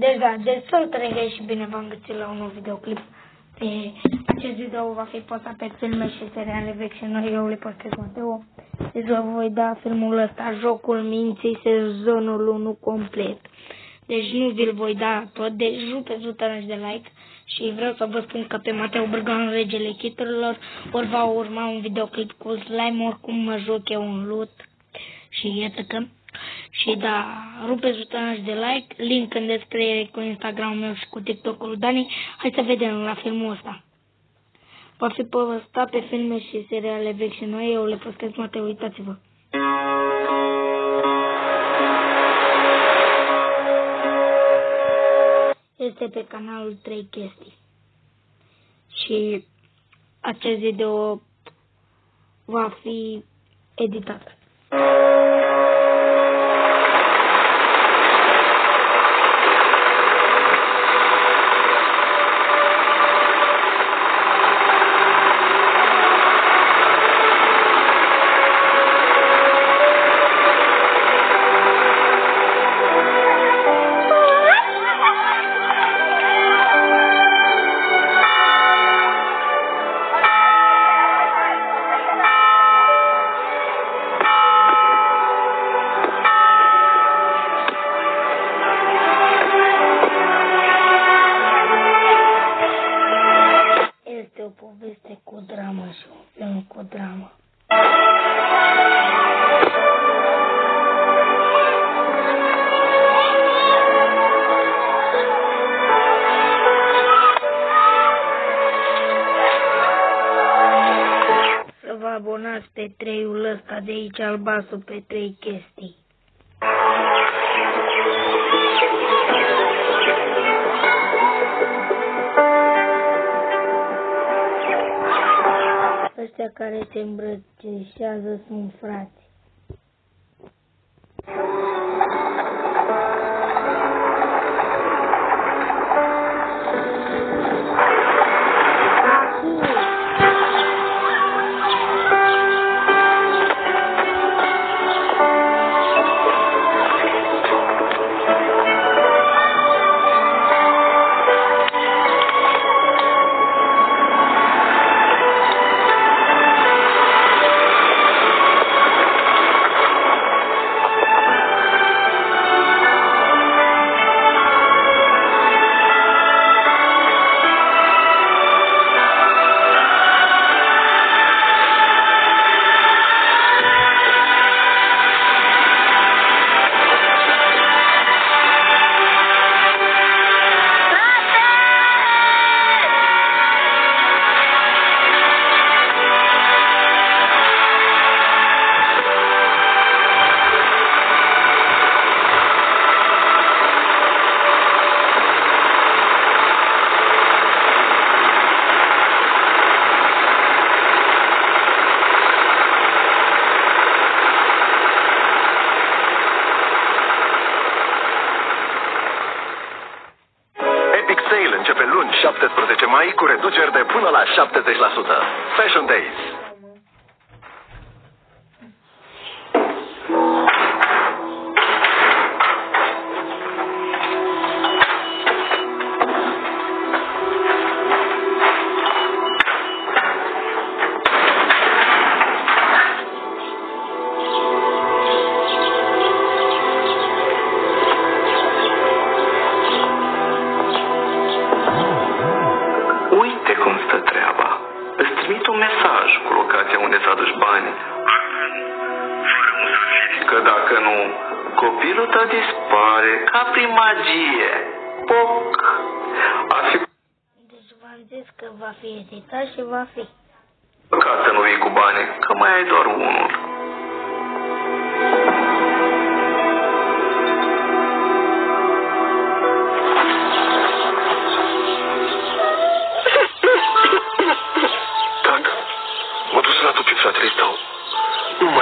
Deci da, deci salutare și bine v-am găsit la un nou videoclip. Pe acest video va fi postat pe filme și seriale vechi și noi eu le postez Mateo. Deci vă voi da filmul ăsta, Jocul Minții, sezonul 1 complet. Deci nu vi-l voi da tot, deci rupeți butonul de like și vreau să vă spun că pe Mateo Bârgan, regele chiturilor, ori va urma un videoclip cu slime, oricum mă joc eu un loot și iată că și da, rupeți butonul de like, link în descriere cu Instagram meu și cu TikTok-ul Dani. Hai să vedem la filmul ăsta. Va fi postat pe filme și seriale vechi și noi, eu le postez, mă, te uitați-vă. Este pe canalul 3 chestii. Și acest video va fi editat. Ăsta de aici albastru pe trei chestii. Ăștia care se îmbrățișează sunt frați. chapter 6 la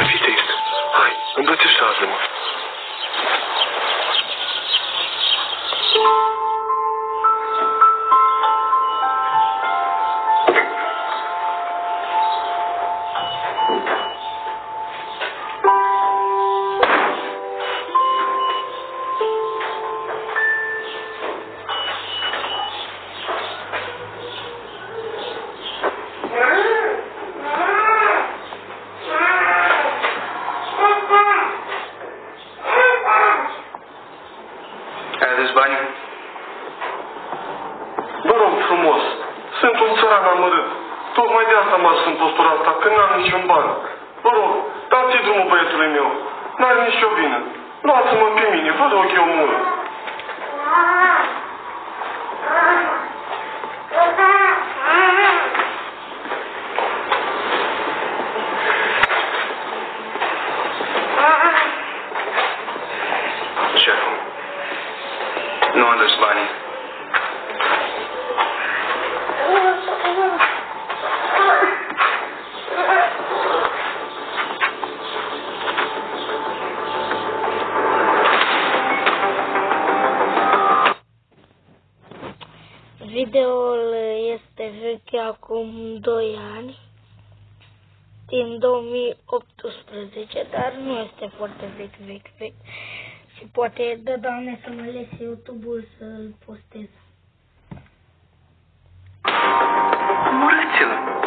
Activities. Hi, number 2000. foarte vechi, vechi, vechi. Și poate, da, Doamne, să mă lese YouTube-ul să-l postez. Murați-l!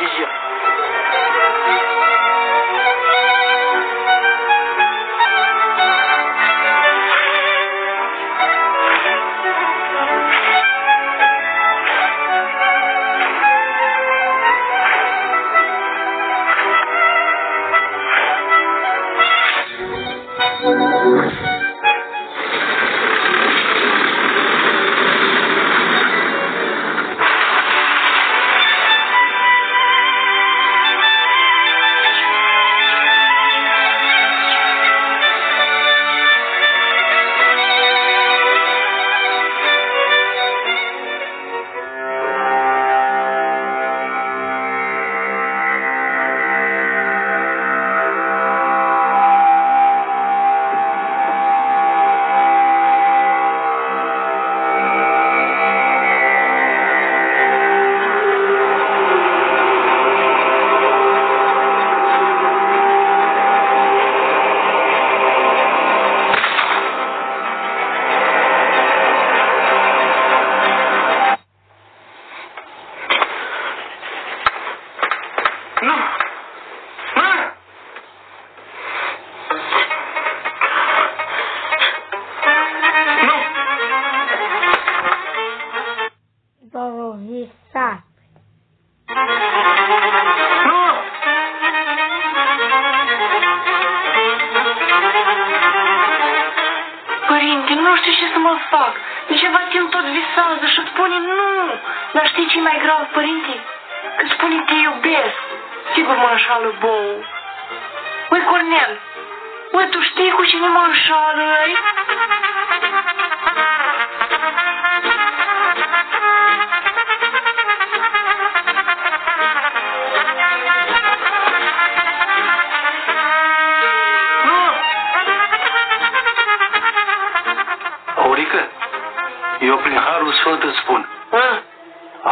جزیہ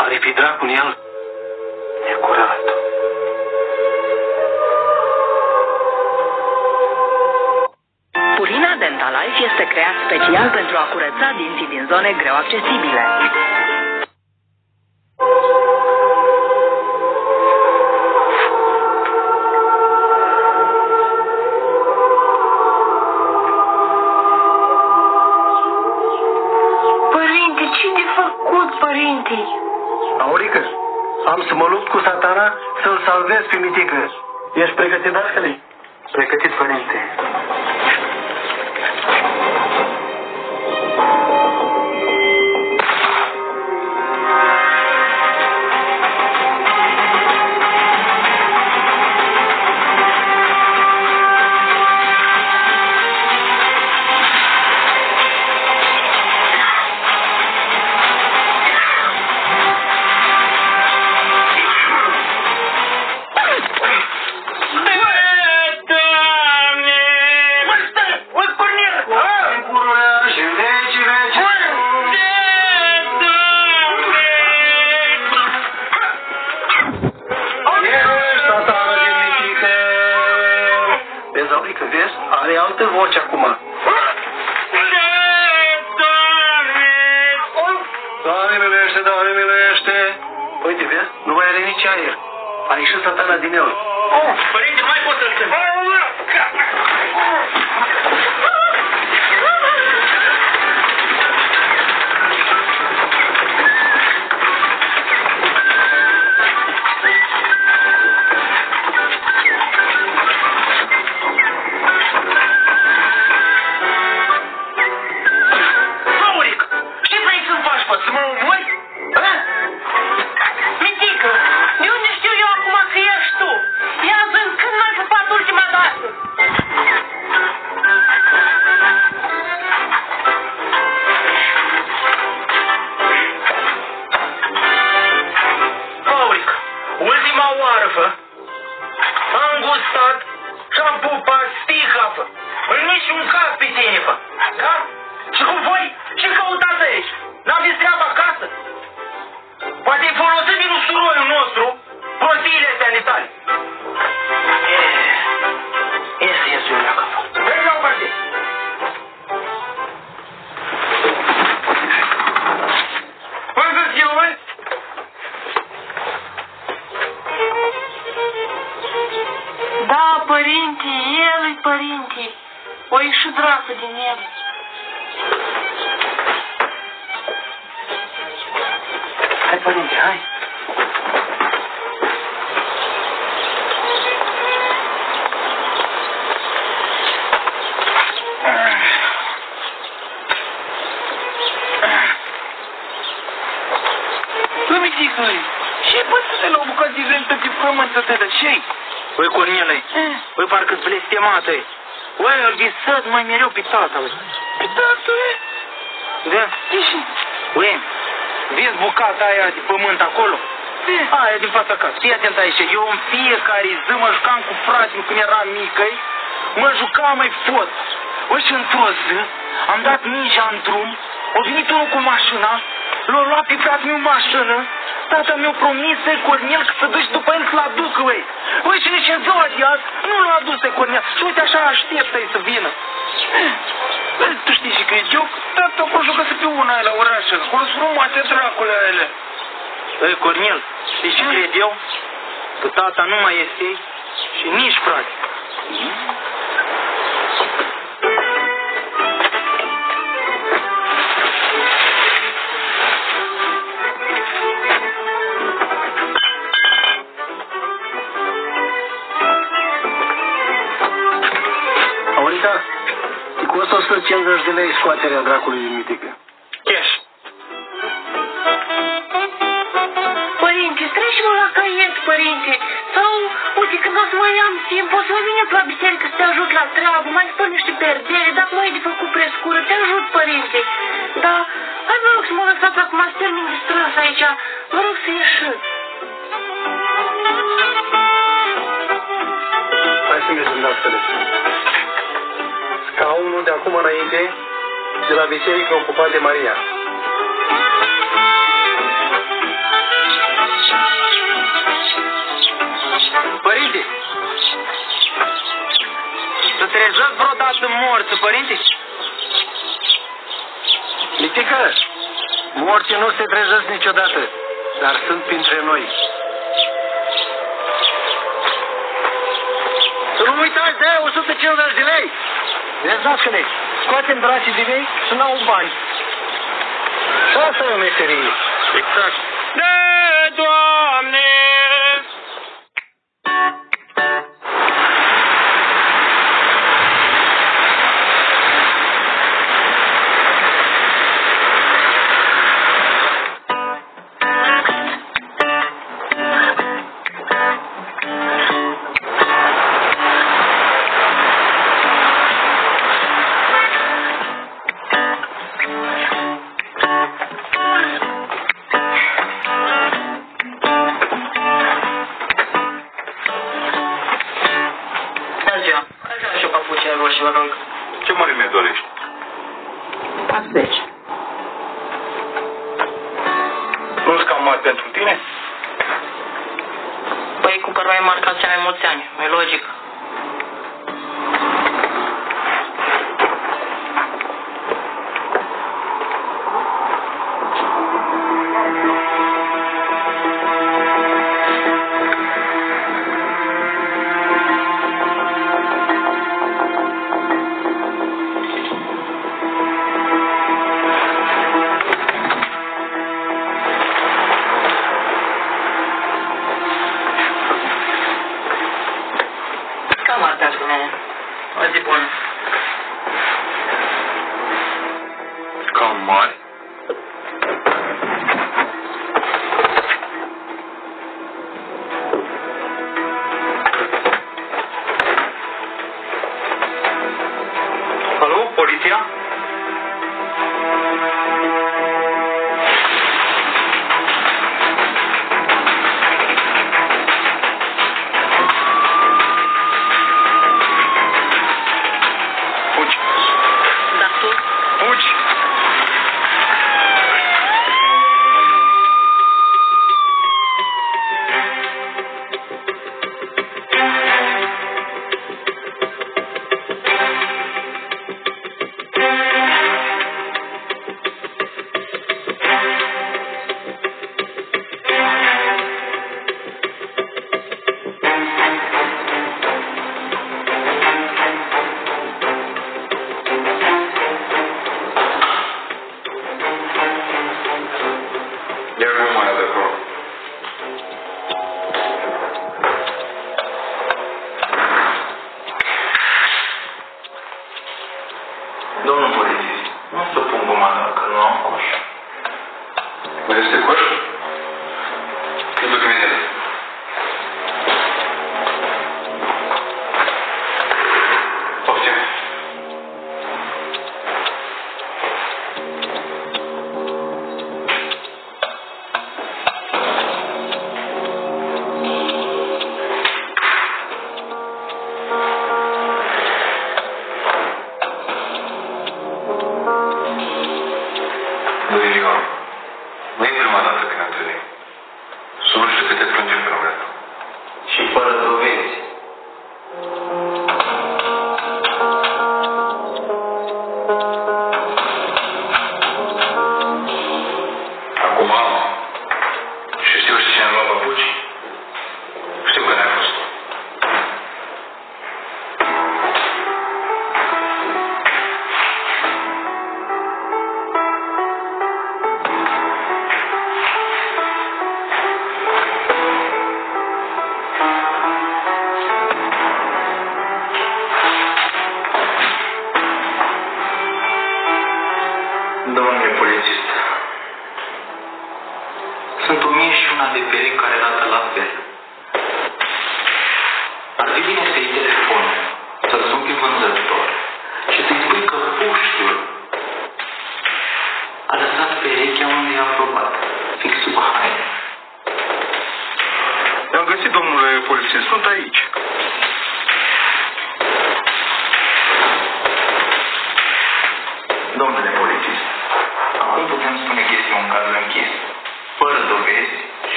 aripi dracu în el, e curat. Purina Dentalife este creat special pentru a curăța dinții din zone greu accesibile. Satana din el. Părinte, nu mai pot să-l țin. Vreme pe frământă te dă? ce Băi, Cornele, băi, parcă-ți blestemată Băi, îl visat mai mereu pe tata, băi. Pe tata, Da. Băi, vezi bucata aia de pământ acolo? Aia din fața casă. Fii atent aici. Eu în fiecare zi mă jucam cu fratele când eram mică, mă jucam mai fot. Bă, și într-o zi am dat mingea în drum, a venit unul cu mașina, l-a luat pe fratele meu mașină, tata mi-a promis să Cornel că să duci după el să-l aducă, băi. Băi, și nici în ziua de azi nu l-a adus pe Cornel. Și uite așa așteptă-i să vină. Bă, tu știi și că e joc? Tata acolo jucase pe una aia la oraș, acolo sunt frumoase dracule ele. Băi, Cornel, știi ce cred eu? Că tata nu mai este și nici frate. Lei scoaterea dracului din mitică. Cash. Părinte, treci-mă la caiet, părinte. Sau, uite, când o să mai am timp, o să mai vin eu la biserică să te ajut la treabă, mai spun niște perdele, dacă mai ai de făcut prescură, te ajut, părinte. Da, hai vă rog să mă lăsați acum să termin de strâns aici. Vă rog să ieșiți. Hai să mergem la stele. Scaunul de acum înainte de la biserică ocupat de Maria. Părinte! Să trezăți vreodată morți, părinte? Mitică, morții nu se trezesc niciodată, dar sunt printre noi. Să nu uitați de aia 150 de lei! Vezi, dascăle, scoatem brații din ei și n-au bani. Și asta e o meserie. Exact. Da, Nu-ți cam mari pentru tine? Păi cu bărbai marcat cea mai mulți ani, e logic.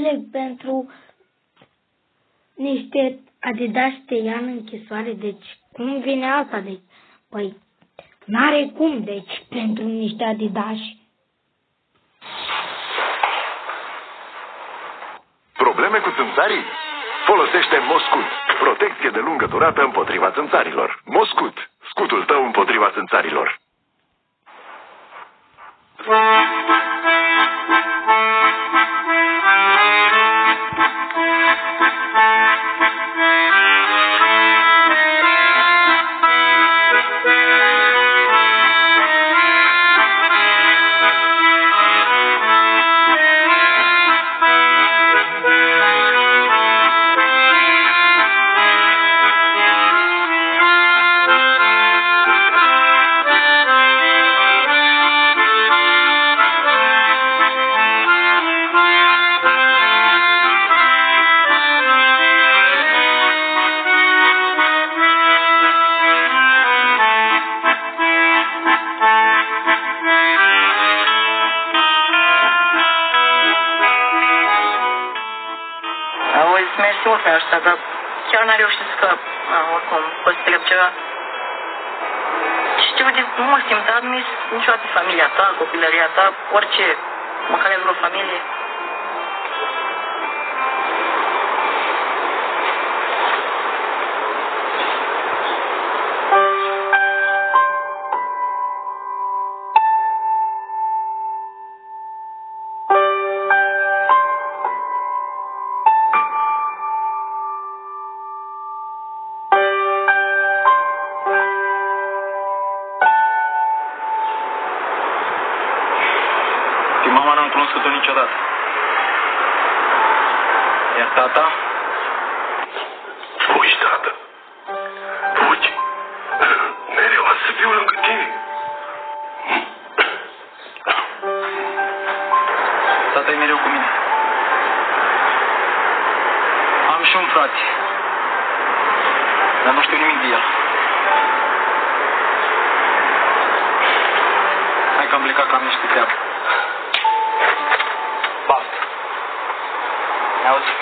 înțeleg pentru niște adidas te ia în închisoare, deci cum vine asta? Deci, păi, n-are cum, deci, pentru niște adidași. Probleme cu țânțarii? Folosește Moscut, protecție de lungă durată împotriva țânțarilor. Moscut, scutul tău împotriva țânțarilor. Thank. mereu cu mine. Am și un frate, dar nu știu nimic de el. Hai că am plecat că am niște treabă. Basta. Ne auzi?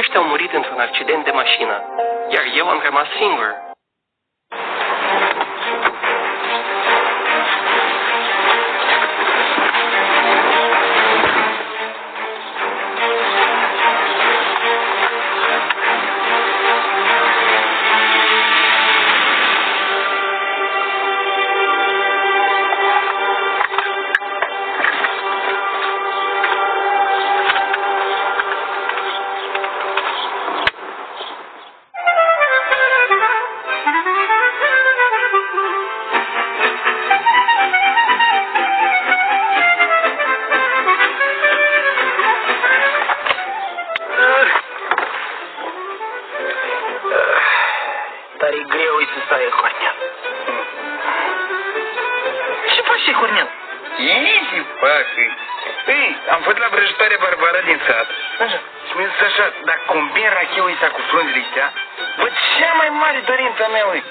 aceștia au murit într-un accident de mașină, iar eu am rămas singur. Fost la vrăjitoarea Barbara din sat. Așa. Și mi-a zis așa, dacă combin racheul ăsta cu frunzele astea, văd cea mai mare dorință a mea, ui.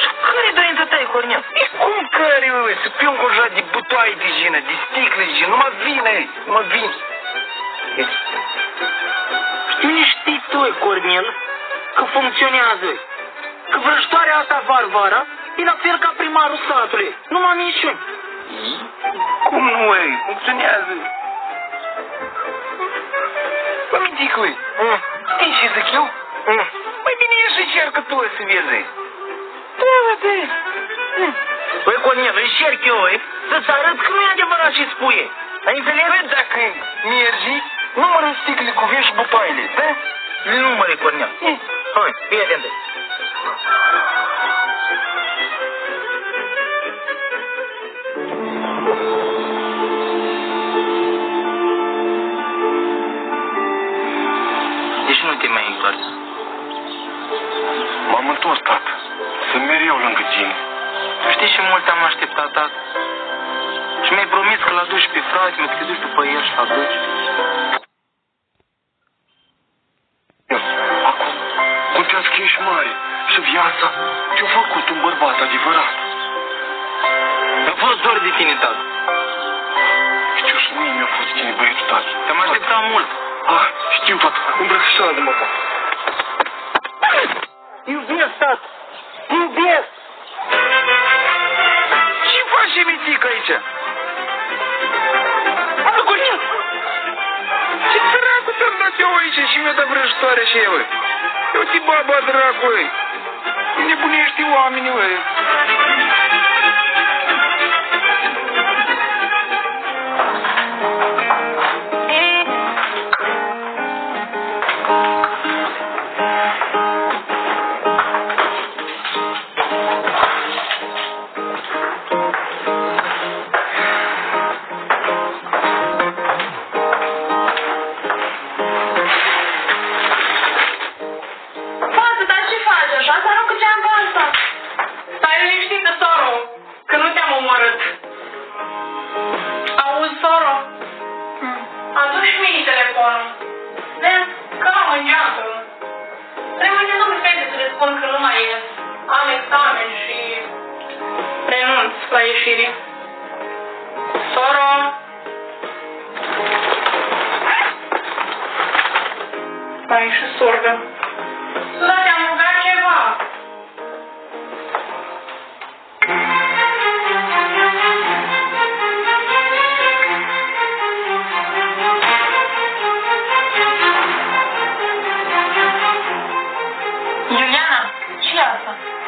Și care e dorința ta, Cornel? E cum care, ui, să fiu înconjurat de butoaie de jină, de sticle de jină, numai vine, numai vine. Bine știi tu, Cornel, că funcționează. Că vrăjitoarea asta, Varvara, e la fel ca primarul satului. Numai minciuni. Cum nu, ui, funcționează. Mă mintic, ui. Mm. Știi ce zic eu? Mm. Mai bine ieși și încearcă tu să vezi. Da, da. Băi, Cornel, încerc eu, e, să-ți arăt că nu e adevărat ce spune. Ai înțeles? Vezi dacă mergi, numără sticlele cu vin și butoaiele, da? Nu mă Cornel. Eh. Hai, fii atent. M-am întors, tată. Sunt mereu lângă tine. Tu știi ce mult am așteptat, tată? Și mi-ai promis că l-aduci pe frate meu, că te duci după el și l-aduci. Acum, contează că ești mare și viața ce-a făcut un bărbat adevărat. Mi-a fost dor de tine, tată. Știu și mie mi-a fost tine, băietul tată. Te-am așteptat mult. Ah, știu, tată, îmbrățișează-mă, tată. Mitică aici? Mă, Cornel. Ce dracu te-am dat eu aici și mi-a dat vrăjitoare și eu? Eu ți baba dracu, ui. Nebunești oamenii, ui. Ce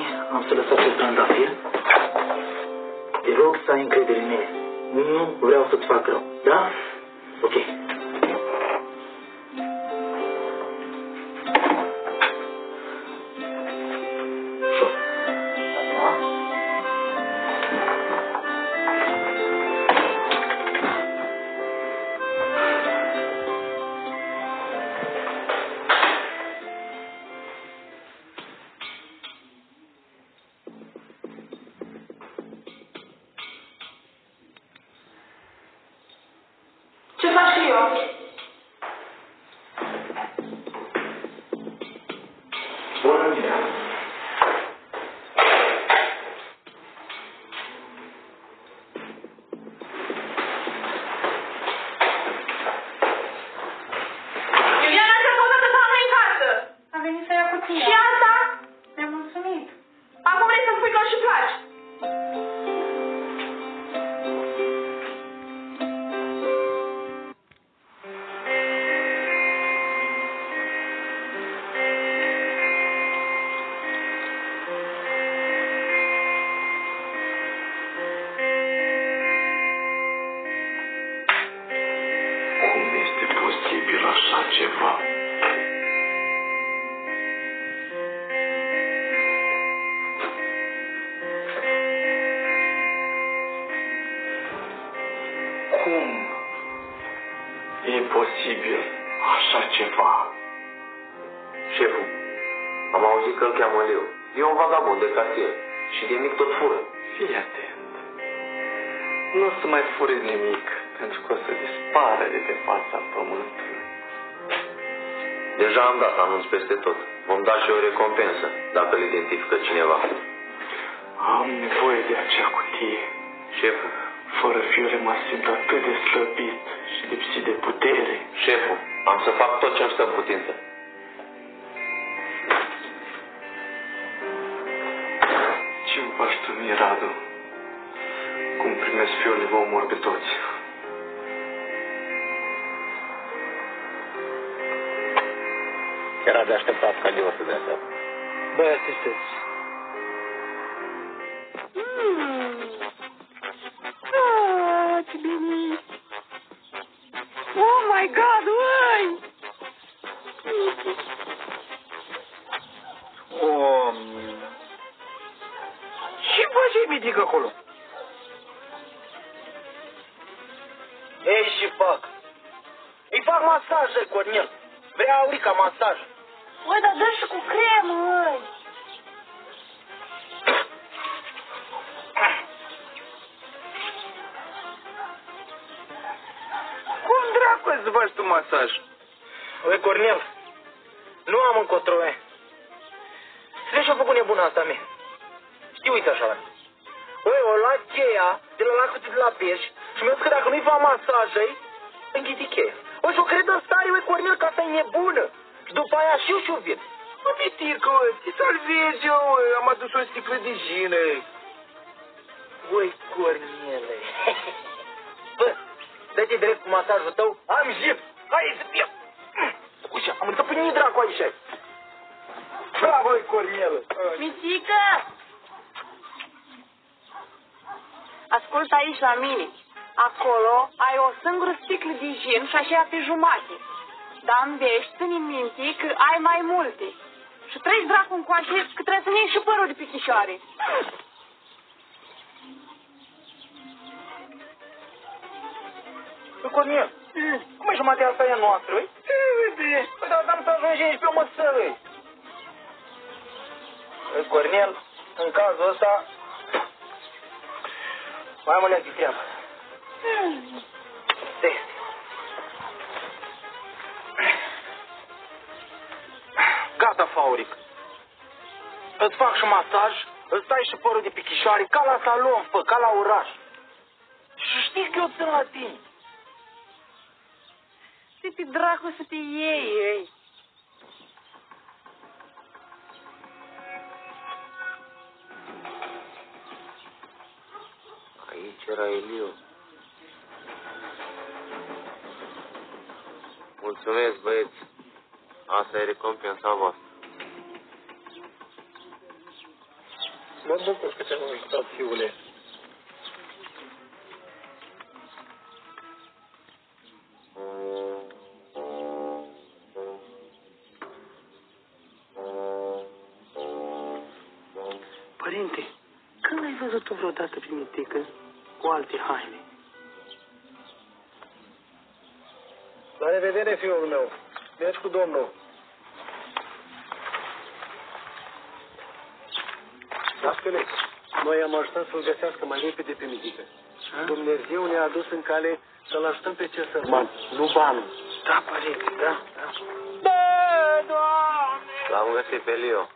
after the Deja am dat anunț peste tot. Vom da și o recompensă dacă îl identifică cineva. Am nevoie de acea cutie. Șeful, Fără fiore mă simt atât de slăbit și lipsit de putere. șeful, am să fac tot ce îmi stă în putință. Ce-mi faci tu, mie, Radu? Cum primesc fiole, vă omor pe toți. Era de așteptat ca Leo să dea seama. Băi, asistezi. Oh, ce bine. Oh my God, uai! Om. Ce face mitic acolo? Ei și fac. Îi fac masaje, Cornel. Vrea Aurica masaj. Uai, dar dă și cu cremă, uai! Cum dracu îți faci tu masaj? Oi, Cornel, nu am încotro, e. Vezi ce-a făcut nebuna asta mea? Știi, uite așa. Oi, o luat cheia de la lacul de la Beș și mi-a zis că dacă nu-i fac masaj, ei, înghiti cheia. O să o credă stare, oi, Cornel, că asta e nebună. Și după aia și eu și-o vin. Mă, mitică, ți salvezi eu, am adus o sticlă de jină. Oi, Cornele. Bă, dă-te drept cu masajul tău, am jip. Hai să fie. Ușa, am întâlnit dracu aici. Bravo, Cornel. Mitică! Ascultă aici la mine. Acolo ai o singură sticlă de gin și așa pe jumate. Dar în vești, ține minte că ai mai multe. Și treci dracu încoace că trebuie să ne iei și părul de pe chișoare. Bă, Cornel, cum e jumatea asta e a noastră, ui? Uite, păi dar am să ajungem și pe o măsără, ui. Băi, Cornel, în cazul ăsta, mai am o de treabă. Este. Gata, Fauric. Îți fac și masaj, îți tai și părul de pichișoare, ca la salon, fă, ca la oraș. Și știi că eu țin la tine. Să pe dracu să te iei, ei. Aici era Eliu. Mulțumesc, băieți. Asta e recompensa voastră. Mă bucur că te-am ajutat, fiule. Părinte, când ai văzut tu vreodată pe mitică cu alte haine? La revedere, fiul meu. Mergi cu domnul. Dascăle, noi am ajutat să-l găsească mai repede pe mitică. Dumnezeu ne-a adus în cale să-l ajutăm pe cel sărman, nu banul. Da, părinte, da, da. L-am găsit pe Leo.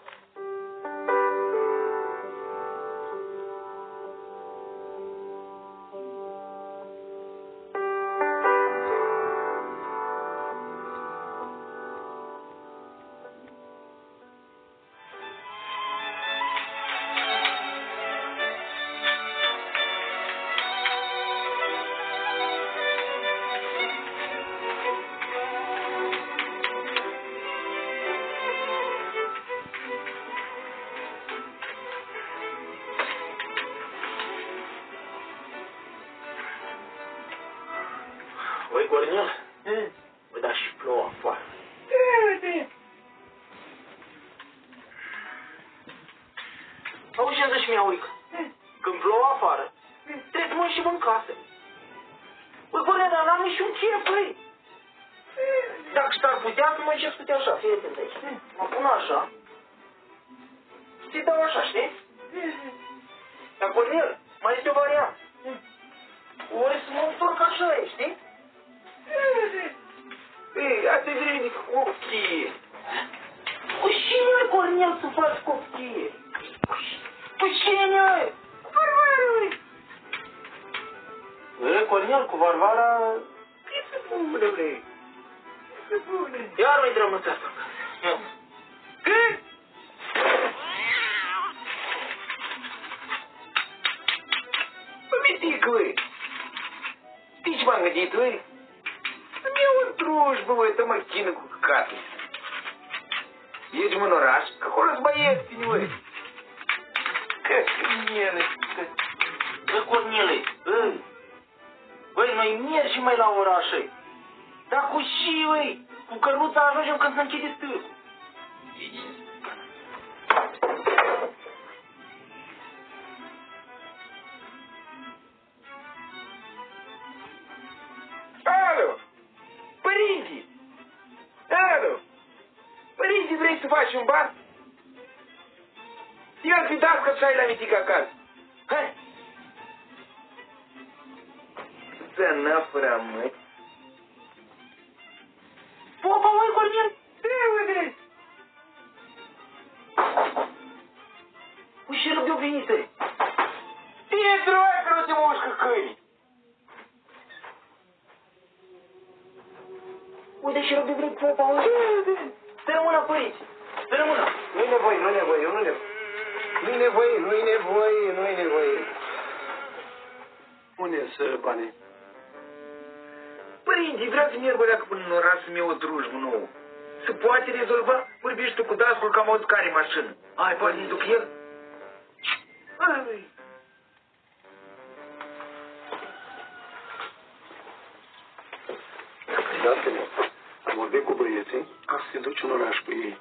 Ți dau așa, știi? Dar, Cornel, mai este o variantă. Ori să mă întorc așa, știi? Ei, asta e vreme de copchie. Cu cine, Cornel, să faci copchie? Cu cine? Cu Varvara, Bă, Cornel, cu Varvara... Ce se pune, bă? Ce se pune? Iar mi-ai drămățat. Cât? Știi ce m-am gândit, băi? Să-mi iau un drujbă, băi, să mă chină cu căcatul. Ieși în oraș, că acolo sunt băieți, băi. Că Cornele, că... Bă, Cornele, bă, băi, noi mergem mai la oraș, ei. Dar cu și, băi, cu căruța ajungem când se închide stâlpul. Ia-l pe dască să ai la mitic acasă. Hai! Să năfără, măi. Popa, măi, Cornel! Uite! Uși răbde o venită. Bine, drăi, că nu te mă ușcă câini. Uite și răbde vrei popa, uite. Să rămână, părinți. Să rămână. Nu-i nevoie, nu-i nevoie, nu-i nevoie. Nu-i nevoie, nu-i nevoie, nu-i nevoie. Pune-ți banii. Părinții, vreau să merg băleacă până în oraș să-mi iau o drujbă nouă. Se poate rezolva? Vorbești tu cu dascul că am auzit care mașină. Ai, poate să duc el? Ai. Dascăle, am vorbit cu băieții ca să te duci în oraș cu ei.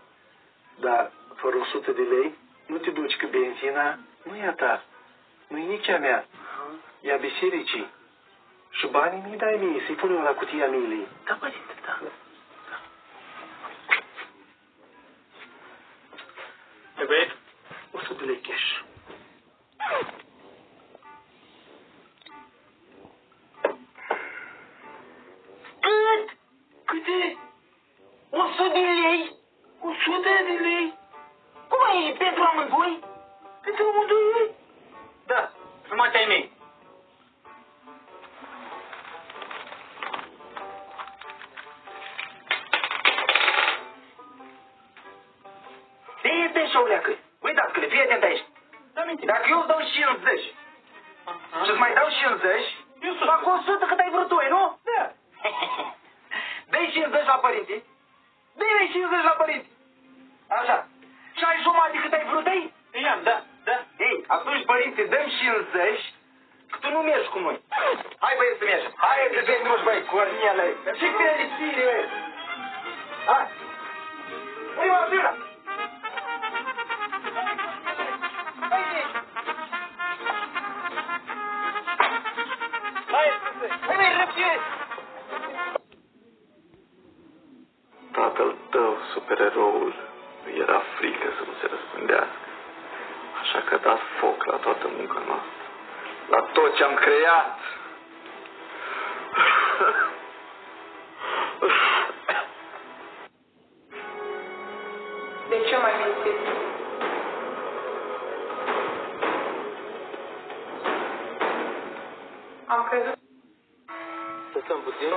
Dar fără 100 de lei nu te duci, că benzina nu e a ta, nu e nici a mea, e a bisericii. Și banii mi-i dai mie, să-i punem la cutia milei. Da, părinte, da. E băieți, 200 lei cash. Cât? Câte? 100 de lei? 100 de lei? Cum e pentru amândoi? Pentru amândoi? Da, jumătatea mei. Fii atent și o leacă. Uitați-le, fii atent aici. Dacă eu îți dau 50 și îți mai dau 50, fac 100 cât ai vrut tu, nu? Da. Dă-i 50 la părinții. Dă-i 50 la părinți. Așa. Și ai jumătate cât ai vrut, ei? I-am, da, da. Ei, atunci părinții dăm 50 că tu nu mergi cu noi. Hai băieți să mergem. Hai că te duci, băi, Cornele. Ce fericire, băi. Hai. Prima zi, Hai, hai, mai repede! Tatăl tău, supereroul, îi era frică să nu se răspândească. Așa că a dat foc la toată munca noastră. La tot ce am creat. De ce mai mințit? Am crezut Să stăm puțin.